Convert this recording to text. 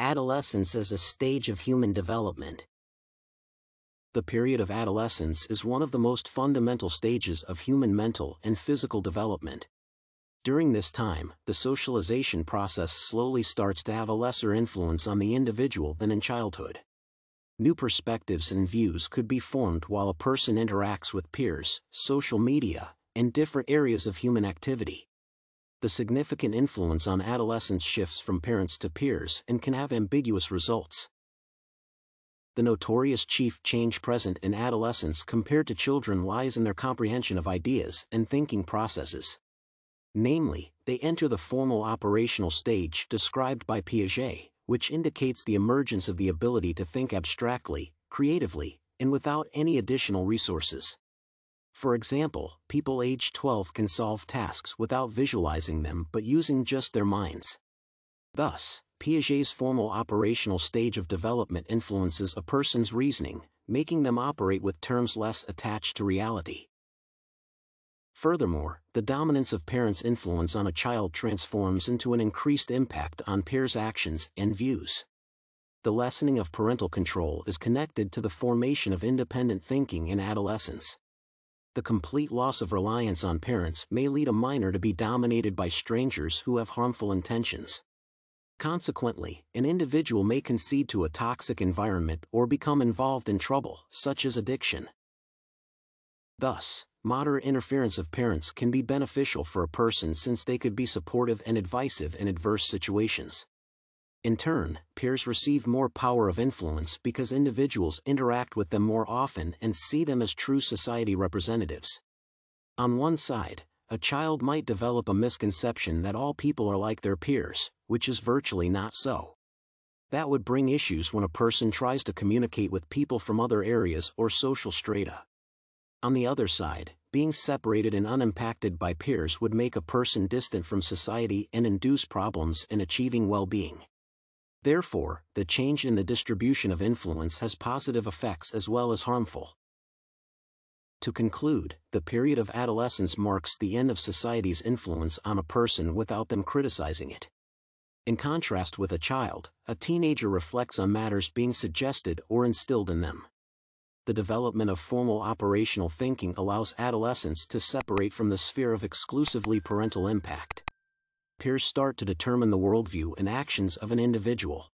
Adolescence as a stage of human development. The period of adolescence is one of the most fundamental stages of human mental and physical development. During this time, the socialization process slowly starts to have a lesser influence on the individual than in childhood. New perspectives and views could be formed while a person interacts with peers, social media, and different areas of human activity. The significant influence on adolescence shifts from parents to peers and can have ambiguous results. The notorious chief change present in adolescence compared to children lies in their comprehension of ideas and thinking processes. Namely, they enter the formal operational stage described by Piaget, which indicates the emergence of the ability to think abstractly, creatively, and without any additional resources. For example, people aged 12 can solve tasks without visualizing them but using just their minds. Thus, Piaget's formal operational stage of development influences a person's reasoning, making them operate with terms less attached to reality. Furthermore, the dominance of parents' influence on a child transforms into an increased impact on peers' actions and views. The lessening of parental control is connected to the formation of independent thinking in adolescence. The complete loss of reliance on parents may lead a minor to be dominated by strangers who have harmful intentions. Consequently, an individual may concede to a toxic environment or become involved in trouble, such as addiction. Thus, moderate interference of parents can be beneficial for a person since they could be supportive and advisive in adverse situations. In turn, peers receive more power of influence because individuals interact with them more often and see them as true society representatives. On one side, a child might develop a misconception that all people are like their peers, which is virtually not so. That would bring issues when a person tries to communicate with people from other areas or social strata. On the other side, being separated and unimpacted by peers would make a person distant from society and induce problems in achieving well-being. Therefore, the change in the distribution of influence has positive effects as well as harmful. To conclude, the period of adolescence marks the end of society's influence on a person without them criticizing it. In contrast with a child, a teenager reflects on matters being suggested or instilled in them the development of formal operational thinking allows adolescents to separate from the sphere of exclusively parental impact. Peers start to determine the worldview and actions of an individual.